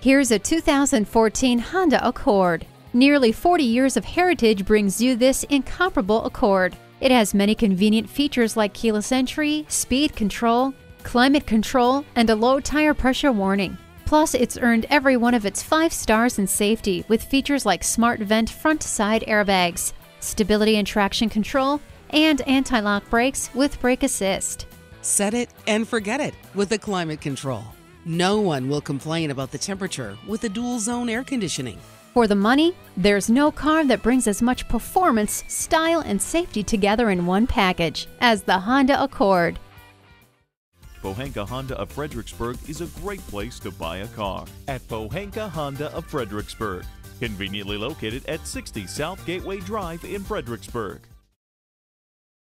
Here's a 2014 Honda Accord. Nearly 40 years of heritage brings you this incomparable Accord. It has many convenient features like keyless entry, speed control, climate control, and a low tire pressure warning. Plus, it's earned every one of its five stars in safety with features like smart vent front side airbags, stability and traction control, and anti lock brakes with brake assist. Set it and forget it with the climate control. No one will complain about the temperature with the dual zone air conditioning. For the money, there's no car that brings as much performance, style, and safety together in one package as the Honda Accord. Pohanka Honda of Fredericksburg is a great place to buy a car. At Pohanka Honda of Fredericksburg, conveniently located at 60 South Gateway Drive in Fredericksburg.